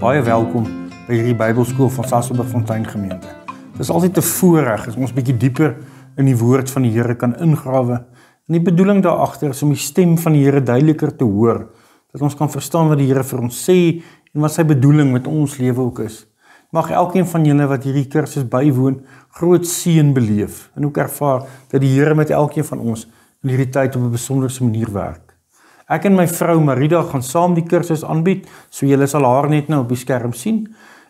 Baie welkom by hierdie Bybelskool van Sasolburgfontein Gemeente. Dit is altyd 'n voorreg as ons bietjie dieper in die woord van die Here kan ingrawe. En die bedoeling daar agter is om die stem van die Here duideliker te hoor, dat ons kan verstaan wat die Here vir ons sê en wat sy bedoeling met ons lewe ook is. Mag elkeen van julle wat hierdie kursus bywoon, groot seën beleef en ook ervaar dat die Here met elkeen van ons in hierdie tyd op 'n besonderse manier werk. Ek en my vrou Marida gaan saam die kursus aanbied, so julle sal haar net nou op die skerm sien.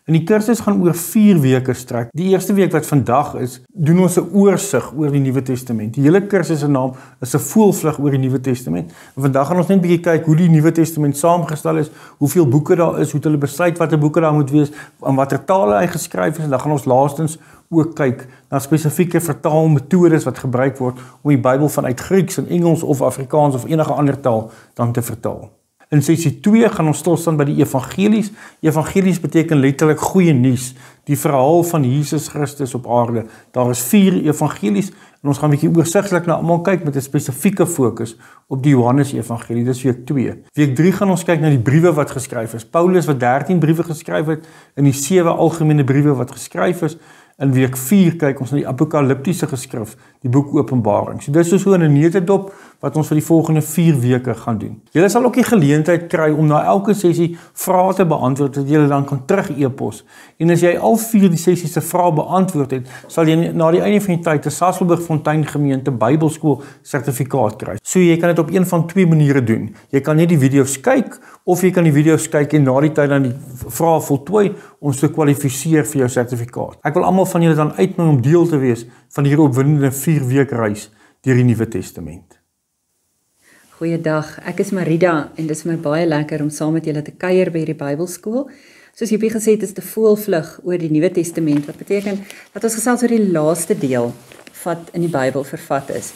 En die kursus gaan oor 4 weke strek. Die eerste week wat vandag is, doen ons 'n oorsig oor die Nuwe Testament. Die hele kursus se naam is 'n voelvlug oor die Nuwe Testament. En vandag gaan ons net 'n bietjie kyk hoe die Nuwe Testament saamgestel is, hoeveel boeke daar is, hoe hulle besluit watter boeke daar moet wees, en watter tale hy geskryf is. En dan gaan ons laastens ook kyk na spesifieke vertaalmetodes wat gebruik word om die Bybel vanuit Grieks en Engels of Afrikaans of enige ander taal dan te vertaal. In sessie 2 gaan ons stil staan by die evangelies. Evangelies beteken letterlik goeie nuus, die verhaal van Jesus Christus op aarde. Daar is 4 evangelies en ons gaan 'n bietjie oorsigtelik na almal kyk met 'n spesifieke fokus op die Johannes Evangelie. Dis week 2. Week 3 gaan ons kyk na die briewe wat geskryf is. Paulus wat 13 briewe geskryf het in die 7 algemene briewe wat geskryf is. In week 4 kyk ons na die apokaliptiese geskrif, die boek Openbaring. So dis so 'n neutedop wat ons vir die volgende 4 weke gaan doen. Julle sal ook die geleentheid kry om na elke sessie vrae te beantwoord wat julle dan kan terug e-pos. En as jy al 4 die sessies se vrae beantwoord het, sal jy na die einde van die tyd 'n Sasolburg Fontein Gemeente Bybelskool sertifikaat kry. So jy kan dit op een van twee maniere doen. Jy kan net die video's kyk of jy kan die video's kyk en na die tyd dan die vrae voltooi om te kwalifiseer vir jou sertifikaat. Ek wil almal van julle dan uitnooi om deel te wees van hierdie opwindende 4 week reis deur die Nuwe Testament. Goeiedag, ek is Marida en dit is my baie lekker om saam met julle te kuier by hierdie Bybelskool. Soos jy gesê het, is dit 'n voelvlug oor die Nuwe Testament wat beteken dat ons gesels oor die laaste deel wat in die Bybel vervat is.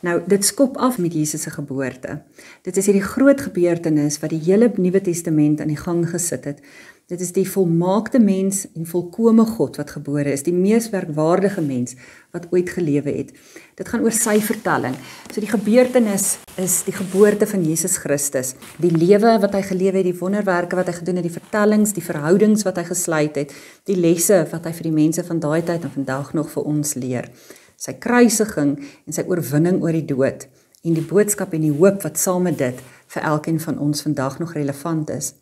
Nou, dit skop af met Jesus se geboorte. Dit is hierdie groot gebeurtenis wat die hele Nuwe Testament aan die gang gesit het. Dit is die volmaakte mens en volkomme God wat gebore is, die mees werkwaardige mens wat ooit gelewe het. Dit gaan oor sy vertelling. So die gebeurtenis is die geboorte van Jesus Christus, die lewe wat hy gelewe het, die wonderwerke wat hy gedoen het, die vertellings, die verhoudings wat hy gesluit het, die lesse wat hy vir die mense van daai tyd en vandag nog vir ons leer. Sy kruisiging en sy oorwinning oor die dood en die boodskap en die hoop wat saam met dit vir elkeen van ons vandag nog relevant is.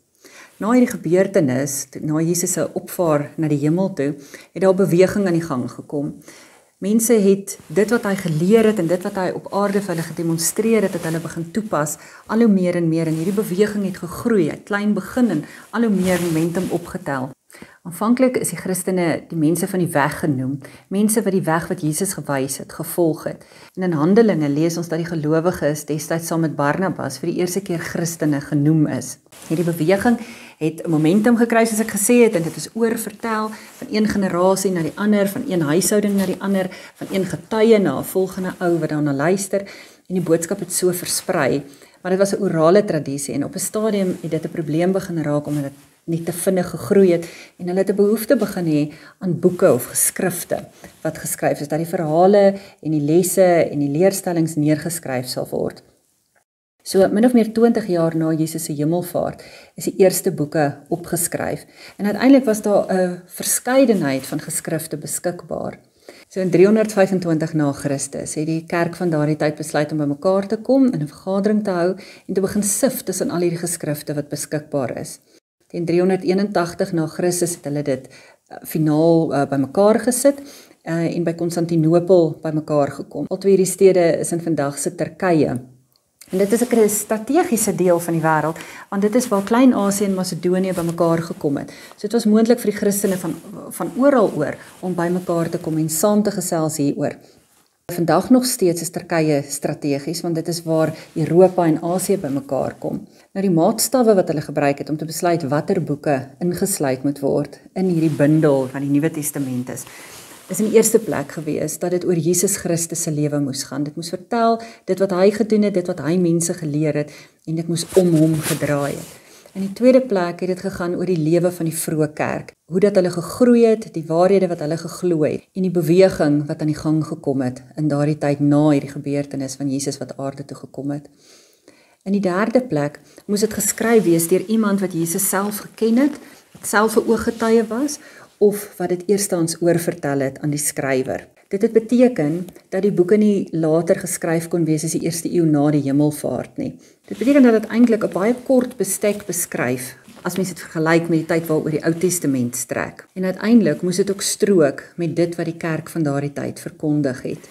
Na hierdie gebeurtenis, na Jesus se opvaar na die hemel toe, het daar beweging aan die gang gekom. Mense het dit wat hy geleer het en dit wat hy op aarde vir hulle gedemonstreer het, het hulle begin toepas al hoe meer en meer en hierdie beweging het gegroei, het klein begin en al hoe meer momentum opgetel. Aanvanklik is die Christene die mense van die weg genoem, mense wat die weg wat Jesus gewys het, gevolg het. En in Handelinge lees ons dat die gelowiges destyds saam met Barnabas vir die eerste keer Christene genoem is. Hierdie beweging het 'n momentum gekry soos ek gesê het en dit is oorvertel van een generasie na die ander, van een huishouding na die ander, van een getuie na 'n volgende ou wat daarna luister en die boodskap het so versprei. Maar dit was 'n orale tradisie en op 'n stadium het dit 'n probleem begin raak omdat dit nie te vinnig gegroei het en hulle het 'n behoefte begin hê aan boeke of geskrifte wat geskryf is dat die verhale en die lesse en die leerstellings neergeskryf sal word. So min of meer 20 jaar na Jesus se hemelvaart is die eerste boeke opgeskryf en uiteindelik was daar 'n verskeidenheid van geskrifte beskikbaar. So in 325 na Christus het die kerk van daardie tyd besluit om bymekaar te kom en 'n vergadering te hou en te begin sif tussen al hierdie geskrifte wat beskikbaar is. Teen 381 na Christus het hulle dit uh, finaal uh, bymekaar gesit uh, en by Konstantinopel bymekaar gekom. Al twee hierdie stede is in vandag se Turkye. En dit is 'n strategiese deel van die wêreld want dit is waar Klein-Asië en Macedonië bymekaar gekom het. So dit was moontlik vir die Christene van van oral oor om bymekaar te kom en saam te gesels hieroor. Vandag nog steeds is Turkye strategies want dit is waar Europa en Asië bymekaar kom. Nou die maatstawwe wat hulle gebruik het om te besluit watter boeke ingesluit moet word in hierdie bundel van die Nuwe Testament is is in eerste plek gewees dat dit oor Jesus Christus se lewe moes gaan. Dit moes vertel dit wat hy gedoen het, dit wat hy mense geleer het en dit moes om hom gedraai het. In die tweede plek het dit gegaan oor die lewe van die vroeë kerk, hoe dat hulle gegroei het, die waarhede wat hulle geglo het en die beweging wat aan die gang gekom het in daardie tyd na hierdie gebeurtenis van Jesus wat aarde toe gekom het. In die derde plek moes dit geskryf wees deur iemand wat Jesus self geken het, self 'n ooggetuie was of wat dit eerstens oorvertel het aan die skrywer. Dit het beteken dat die boeke nie later geskryf kon wees as die eerste eeu na die hemelvaart nie. Dit beteken dat dit eintlik 'n baie kort bestek beskryf as mens dit vergelyk met die tyd waaroor die Ou Testament strek. En uiteindelik moes dit ook strook met dit wat die kerk van daardie tyd verkondig het.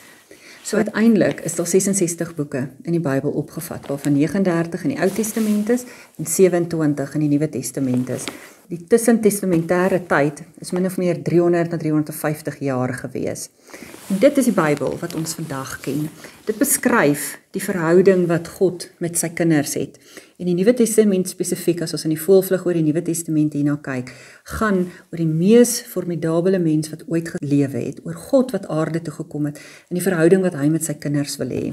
So uiteindelik is daar 66 boeke in die Bybel opgevat, waarvan 39 in die Ou Testament is en 27 in die Nuwe Testament is. Die tussentestamentêre tyd is min of meer 300 na 350 jaar gewees. En dit is die Bybel wat ons vandag ken. Dit beskryf die verhouding wat God met sy kinders het. En die Nuwe Testament spesifiek as ons in die volvlug oor die Nuwe Testament hierna kyk, gaan oor die mees formidable mens wat ooit gelewe het, oor God wat aarde toe gekom het en die verhouding wat hy met sy kinders wil hê.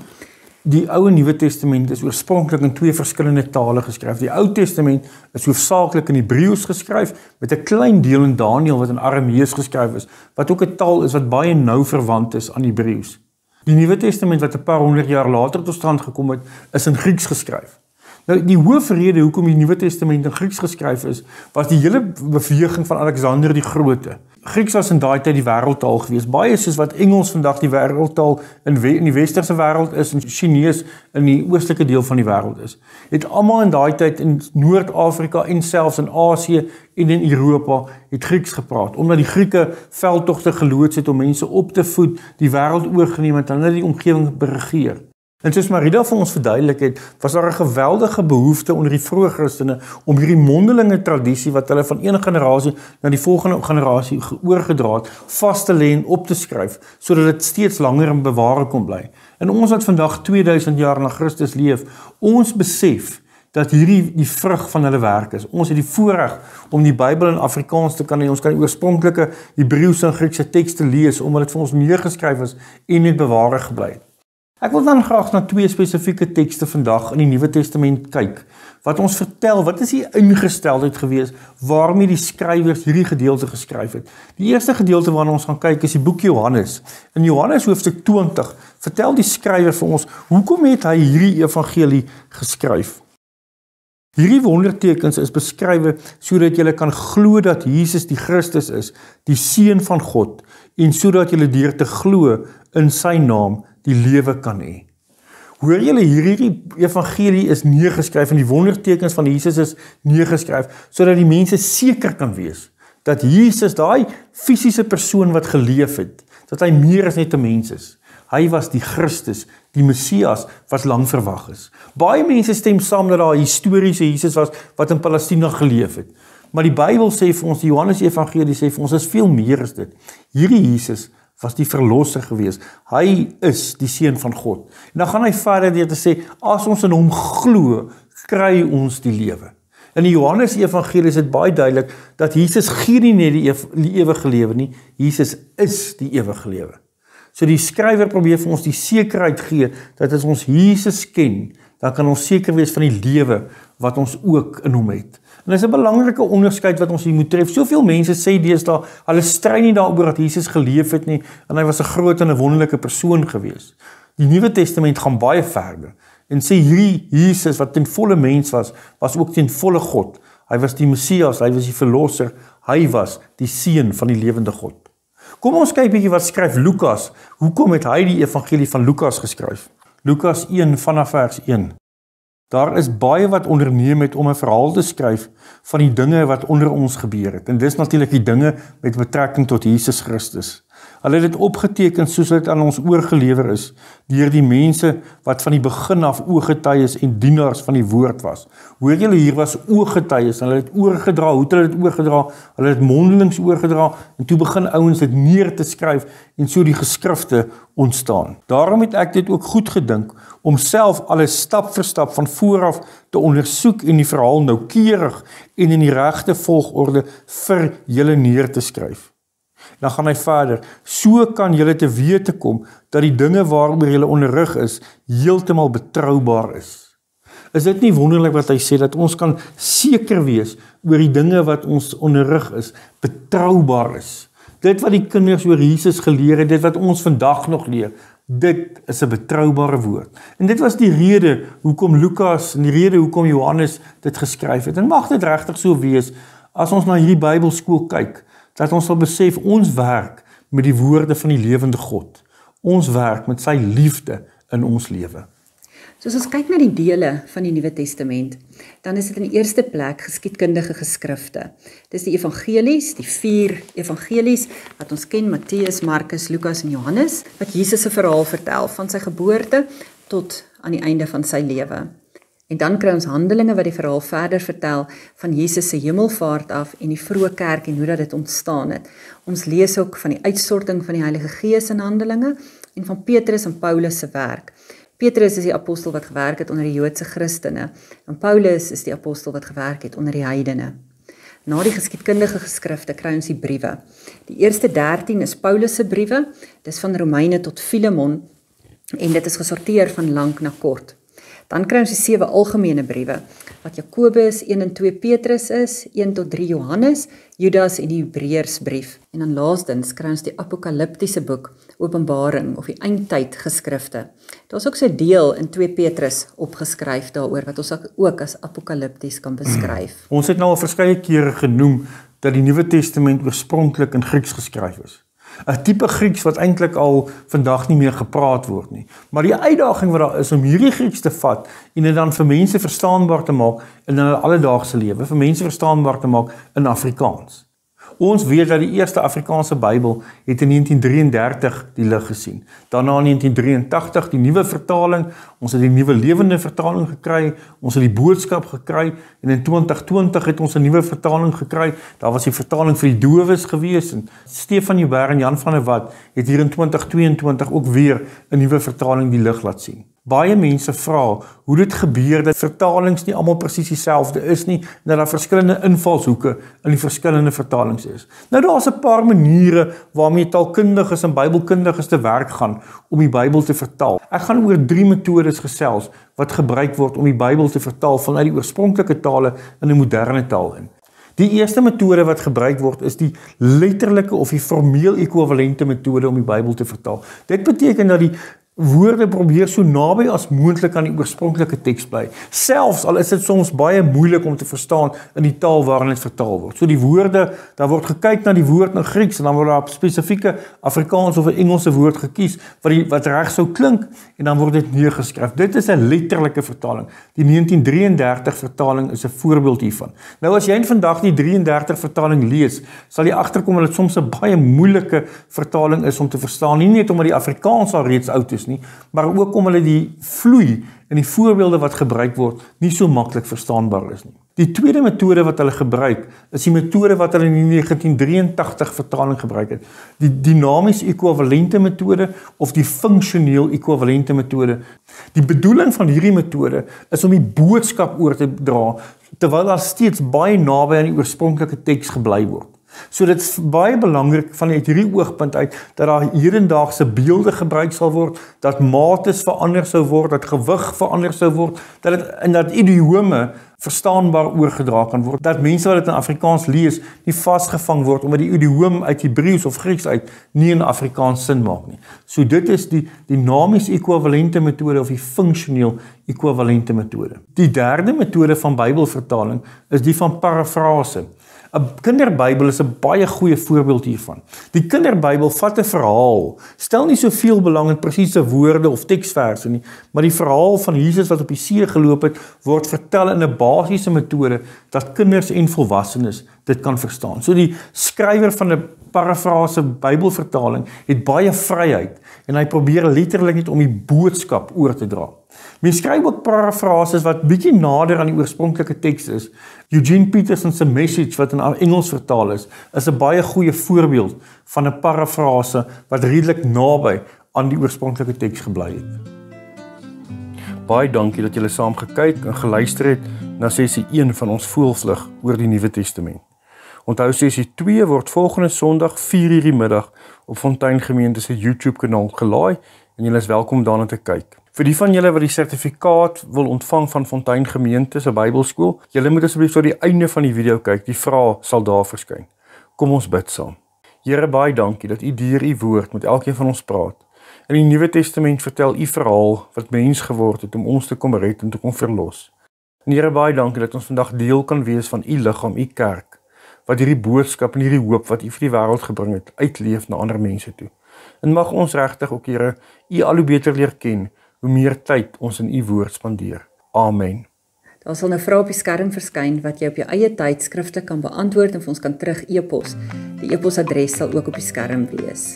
Die Ou en Nuwe Testament is oorspronklik in twee verskillende tale geskryf. Die Ou Testament is hoofsaaklik in Hebreëus geskryf met 'n klein deel in Daniël wat in Aramees geskryf is, wat ook 'n taal is wat baie nou verwant is aan Hebreëus. Die Nuwe Testament wat 'n paar honderd jaar later tot stand gekom het, is in Grieks geskryf. Nou die hoofrede hoekom die Nuwe Testament in Grieks geskryf is, was die hele beweging van Alexander die Grote. Grieks was in daai tyd die wêreldtaal gewees, baie soos wat Engels vandag die wêreldtaal in we, in die westerse wêreld is en Chinese in die oostelike deel van die wêreld is. Het almal in daai tyd in Noord-Afrika en selfs in Asië en in Europa het Grieks gepraat omdat die Grieke veldtogte geloods het om mense op te voed, die wêreld oorgeneem het en hulle die omgewing beregeer. En soos Marida vir ons verduidelik het, was daar 'n geweldige behoefte onder die vroeë Christene om hierdie mondelinge tradisie wat hulle van een generasie na die volgende generasie oorgedra het, vas te lê en op te skryf sodat dit steeds langer in beware kon bly. En ons wat vandag 2000 jaar na Christus leef, ons besef dat hierdie die vrug van hulle werk is. Ons het die voorreg om die Bybel in Afrikaans te kan lees. Ons kan die oorspronklike Hebreëse en Griekse tekste lees omdat dit vir ons neergeskryf is en net beware gebly het. Ek wil dan graag na twee spesifieke tekste vandag in die Nuwe Testament kyk wat ons vertel wat is die ingesteldheid gewees waarmee die skrywers hierdie gedeelte geskryf het. Die eerste gedeelte waarna ons gaan kyk is die boek Johannes. In Johannes hoofstuk 20 vertel die skrywer vir ons hoekom het hy hierdie evangelie geskryf. Hierdie wondertekens is beskrywe sodat jy kan glo dat Jesus die Christus is, die seun van God en sodat jy deur te glo in sy naam die lewe kan hê. Hoor julle hierdie evangelie is neergeskryf en die wondertekens van Jesus is neergeskryf sodat die mense seker kan wees dat Jesus daai fisiese persoon wat geleef het, dat hy meer as net 'n mens is. Hy was die Christus, die Messias wat lank verwag is. Baie mense stem saam dat daar 'n historiese Jesus was wat in Palestina geleef het. Maar die Bybel sê vir ons, die Johannes Evangelie sê vir ons, is veel meer as dit. Hierdie Jesus was die verlosser gewees. Hy is die seun van God. En dan gaan hy verder deur te sê as ons in hom glo, kry ons die lewe. In die Johannes Evangelie is dit baie duidelik dat Jesus gee nie net die, die ewige lewe nie, Jesus is die ewige lewe. So die skrywer probeer vir ons die sekerheid gee dat as ons Jesus ken, dan kan ons seker wees van die lewe wat ons ook in hom het. En dis 'n belangrike onderskeid wat ons hier moet tref. Soveel mense sê deesdae hulle stry nie daaroor dat Jesus geleef het nie en hy was 'n groot en 'n wonderlike persoon gewees. Die Nuwe Testament gaan baie verder en sê hierdie Jesus wat ten volle mens was, was ook ten volle God. Hy was die Messias, hy was die verlosser, hy was die seun van die lewende God. Kom ons kyk bietjie wat skryf Lukas. Hoekom het hy die evangelie van Lukas geskryf? Lukas 1 vanaf vers 1. Daar is baie wat onderneem het om 'n verhaal te skryf van die dinge wat onder ons gebeur het. En dis natuurlik die dinge met betrekking tot Jesus Christus. Hulle het dit opgeteken soos dit aan ons oorgelewer is deur die mense wat van die begin af ooggetuies en dienaars van die woord was. Hoor julle hier was ooggetuies en hulle het oorgedra, hoe het hulle dit oorgedra? Hulle het mondelings oorgedra en toe begin ouens dit neer te skryf en so die geskrifte ontstaan. Daarom het ek dit ook goed gedink om self alles stap vir stap van vooraf te ondersoek en die verhaal noukeurig en in die regte volgorde vir julle neer te skryf. Dan gaan hy verder. So kan julle te wete kom dat die dinge waaroor julle onderrig is heeltemal betroubaar is. Is dit nie wonderlik wat hy sê dat ons kan seker wees oor die dinge wat ons onderrig is betroubaar is. Dit wat die kinders oor Jesus geleer het, dit wat ons vandag nog leer, dit is 'n betroubare woord. En dit was die rede hoekom Lukas en die rede hoekom Johannes dit geskryf het. En mag dit regtig so wees as ons na hierdie Bybelskool kyk, dat ons sal besef ons werk met die woorde van die lewende God. Ons werk met sy liefde in ons lewe. So as ons kyk na die dele van die Nuwe Testament, dan is dit in eerste plek geskiedkundige geskrifte. Dis die evangelies, die vier evangelies wat ons ken, Matteus, Markus, Lukas en Johannes, wat Jesus se verhaal vertel van sy geboorte tot aan die einde van sy lewe. En dan kry ons Handelinge wat die verhaal verder vertel van Jesus se hemelvaart af en die vroeë kerk en hoe dat dit ontstaan het. Ons lees ook van die uitstorting van die Heilige Gees in Handelinge en van Petrus en Paulus se werk. Petrus is die apostel wat gewerk het onder die Joodse Christene en Paulus is die apostel wat gewerk het onder die heidene. Na die geskiedkundige geskrifte kry ons die briewe. Die eerste 13 is Paulus se briewe. Dis van Romeine tot Filemon en dit is gesorteer van lank na kort. Dan kry ons die sewe algemene briewe wat Jakobus 1 en 2 Petrus is, 1 tot 3 Johannes, Judas en die Hebreërsbrief. En dan laastens kry ons die apokaliptiese boek Openbaring of die eindtyd geskrifte. Daar's ook 'n deel in 2 Petrus opgeskryf daaroor wat ons ook as apokalipties kan beskryf. Ons het nou al verskeie kere genoem dat die Nuwe Testament oorspronklik in Grieks geskryf is. 'n tipe Grieks wat eintlik al vandag nie meer gepraat word nie. Maar die uitdaging wat daar is om hierdie Grieks te vat en dit dan vir mense verstaanbaar te maak in hulle alledaagse lewe, vir mense verstaanbaar te maak in Afrikaans. Ons weet dat die eerste Afrikaanse Bybel het in 1933 die lig gesien. Daarna in 1983 die nuwe vertaling, ons het die nuwe lewende vertaling gekry, ons het die boodskap gekry en in 2020 het ons 'n nuwe vertaling gekry. Daar was die vertaling vir die dowes gewees en Stefan Joubert en Jan van der Walt het hier in 2022 ook weer 'n nuwe vertaling die lig laat sien. Baie mense vra hoe dit gebeur dat vertalings nie almal presies dieselfde is nie en dat daar verskillende invalshoeke in die verskillende vertalings is. Nou daar's 'n paar maniere waarmee taalkundiges en Bybelkundiges te werk gaan om die Bybel te vertaal. Ek gaan oor drie metodes gesels wat gebruik word om die Bybel te vertaal vanuit die oorspronklike tale in 'n moderne taal in. Die eerste metode wat gebruik word is die letterlike of die formeel ekwivalente metode om die Bybel te vertaal. Dit beteken dat die woorde probeer so naby as moontlik aan die oorspronklike teks bly. Selfs al is dit soms baie moeilik om te verstaan in die taal waarin dit vertaal word. So die woorde, daar word gekyk na die woord in Grieks en dan word daar 'n spesifieke Afrikaans of 'n Engelse woord gekies wat die wat reg sou klink en dan word dit neergeskryf. Dit is 'n letterlike vertaling. Die 1933 vertaling is 'n voorbeeld hiervan. Nou as jy vandag die 33 vertaling lees, sal jy agterkom dat dit soms 'n baie moeilike vertaling is om te verstaan, nie net omdat die Afrikaans al reeds oud is nie, maar ook om hulle die vloei en die voorbeelde wat gebruik word nie so maklik verstaanbaar is nie. Die tweede metode wat hulle gebruik, is die metode wat hulle in die 1983 vertaling gebruik het. Die dinamies ekwivalente metode of die funksioneel ekwivalente metode. Die bedoeling van hierdie metode is om die boodskap oor te dra terwyl daar steeds baie naby aan die oorspronklike teks gebly word. So dit is baie belangrik vanuit hierdie oogpunt uit dat daar hierendaagse beelde gebruik sal word, dat mates verander sou word, dat gewig verander sou word, dat dit in dat idiome verstaanbaar oorgedra kan word. Dat mense wat dit in Afrikaans lees, nie vasgevang word omdat die idiom uit Hebreëus of Grieks uit nie in Afrikaans sin maak nie. So dit is die dinamies ekwivalente metode of die funksioneel ekwivalente metode. Die derde metode van Bybelvertaling is die van parafrase. 'n Kinderbybel is 'n baie goeie voorbeeld hiervan. Die Kinderbybel vat 'n verhaal, stel nie soveel belang in presiese woorde of teksverse nie, maar die verhaal van Jesus wat op die see geloop het, word vertel in 'n basiese metode dat kinders en volwassenes dit kan verstaan. So die skrywer van 'n parafrase Bybelvertaling het baie vryheid en hy probeer letterlik net om die boodskap oor te dra. Mens skryf ook parafrases wat bietjie nader aan die oorspronklike teks is. Eugene Peterson se message wat in Engels vertaal is, is 'n baie goeie voorbeeld van 'n parafrase wat redelik naby aan die oorspronklike teks gebly het. Baie dankie dat julle saam gekyk en geluister het na sessie 1 van ons voelvlug oor die Nuwe Testament. Onthou sessie 2 word volgende Sondag 4:00 die middag op Fontein Gemeente se YouTube kanaal gelaai en julle is welkom daarna te kyk. Vir die van julle wat die sertifikaat wil ontvang van Fontein Gemeente se Bybelskool, julle moet asseblief tot die einde van die video kyk. Die vrae sal daar verskyn. Kom ons bid saam. Here baie dankie dat U deur U woord met elkeen van ons praat. In die Nuwe Testament vertel U verhaal wat mens geword het om ons te kom red en te kom verlos. En Here baie dankie dat ons vandag deel kan wees van U liggaam, U kerk. Wat hierdie boodskap en hierdie hoop wat U vir die wêreld gebring het, uitleef na ander mense toe. En mag ons regtig ook Here U al hoe beter leer ken, hoe meer tyd ons in U woord spandeer. Amen. Daar sal 'n nou vraag op die skerm verskyn wat jy op jou eie tyd skriftelik kan beantwoord en vir ons kan terug e-pos. Die e-posadres sal ook op die skerm wees.